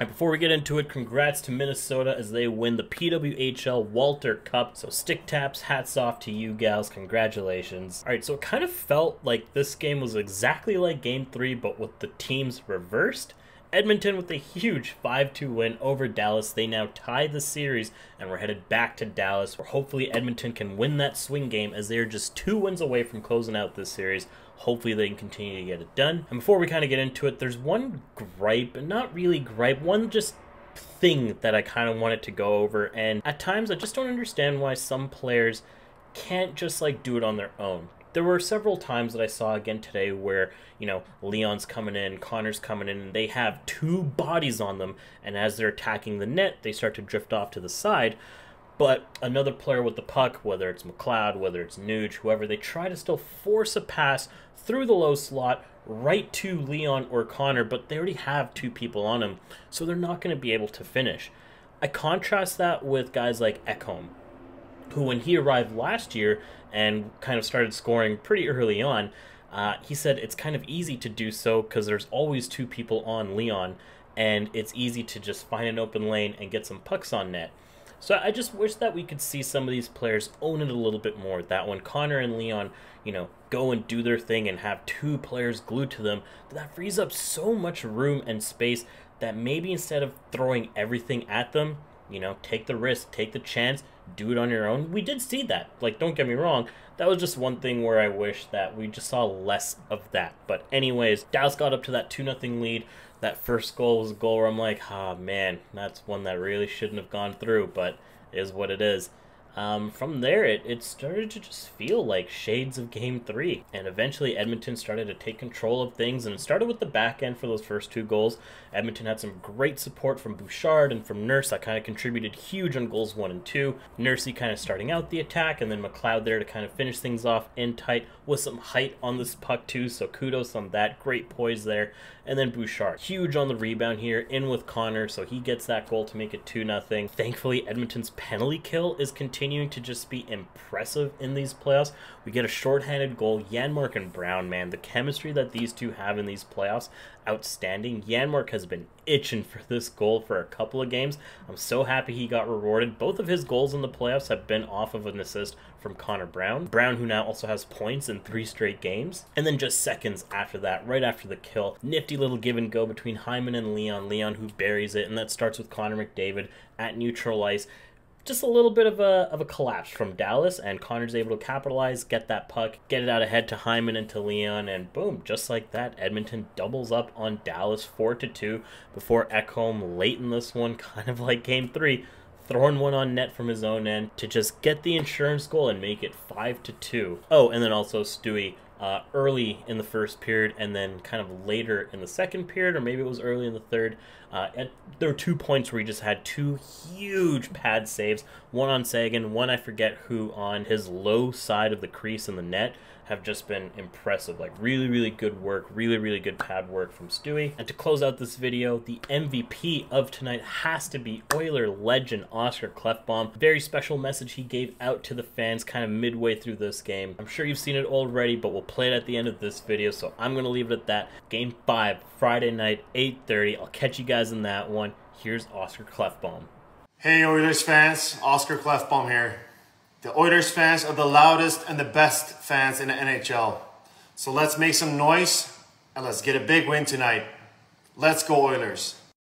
And before we get into it, congrats to Minnesota as they win the PWHL Walter Cup. So stick taps, hats off to you gals, congratulations. All right, so it kind of felt like this game was exactly like game three, but with the teams reversed. Edmonton with a huge 5-2 win over Dallas. They now tie the series and we're headed back to Dallas where hopefully Edmonton can win that swing game as they are just two wins away from closing out this series. Hopefully they can continue to get it done. And before we kind of get into it, there's one gripe, not really gripe, one just thing that I kind of wanted to go over. And at times I just don't understand why some players can't just like do it on their own there were several times that I saw again today where, you know, Leon's coming in, Connor's coming in, and they have two bodies on them, and as they're attacking the net, they start to drift off to the side. But another player with the puck, whether it's McLeod, whether it's Nuge, whoever, they try to still force a pass through the low slot right to Leon or Connor, but they already have two people on him, so they're not going to be able to finish. I contrast that with guys like Ekholm, who, when he arrived last year and kind of started scoring pretty early on, uh, he said it's kind of easy to do so because there's always two people on Leon, and it's easy to just find an open lane and get some pucks on net. So I just wish that we could see some of these players own it a little bit more. That when Connor and Leon, you know, go and do their thing and have two players glued to them, that frees up so much room and space that maybe instead of throwing everything at them, you know, take the risk, take the chance, do it on your own. We did see that. Like, don't get me wrong. That was just one thing where I wish that we just saw less of that. But anyways, Dallas got up to that 2 nothing lead. That first goal was a goal where I'm like, ah, oh, man, that's one that really shouldn't have gone through, but is what it is. Um, from there, it, it started to just feel like shades of Game 3. And eventually, Edmonton started to take control of things, and it started with the back end for those first two goals. Edmonton had some great support from Bouchard and from Nurse that kind of contributed huge on goals 1 and 2. Nursey kind of starting out the attack, and then McLeod there to kind of finish things off in tight with some height on this puck, too. So kudos on that. Great poise there. And then Bouchard, huge on the rebound here, in with Connor, so he gets that goal to make it 2 0. Thankfully, Edmonton's penalty kill is continuing to just be impressive in these playoffs. We get a shorthanded goal. Janmark and Brown, man, the chemistry that these two have in these playoffs, outstanding. Janmark has been itching for this goal for a couple of games. I'm so happy he got rewarded. Both of his goals in the playoffs have been off of an assist from Connor Brown. Brown, who now also has points in three straight games. And then just seconds after that, right after the kill, nifty little give and go between Hyman and Leon. Leon who buries it, and that starts with Connor McDavid at neutral ice just a little bit of a, of a collapse from Dallas, and Connor's able to capitalize, get that puck, get it out ahead to Hyman and to Leon, and boom, just like that, Edmonton doubles up on Dallas 4 to 2 before Ekholm late in this one, kind of like game three, throwing one on net from his own end to just get the insurance goal and make it 5 to 2. Oh, and then also Stewie uh, early in the first period and then kind of later in the second period, or maybe it was early in the third. Uh, and there were two points where he just had two huge pad saves one on Seguin, one I forget who on his low side of the crease in the net have just been impressive. Like really, really good work, really, really good pad work from Stewie. And to close out this video, the MVP of tonight has to be Oiler legend Oscar Klefbom. Very special message he gave out to the fans kind of midway through this game. I'm sure you've seen it already, but we'll play it at the end of this video, so I'm to leave it at that. Game 5, Friday night, 8.30. I'll catch you guys in that one. Here's Oscar Klefbom. Hey Oilers fans, Oscar Klefbom here. The Oilers fans are the loudest and the best fans in the NHL. So let's make some noise and let's get a big win tonight. Let's go Oilers.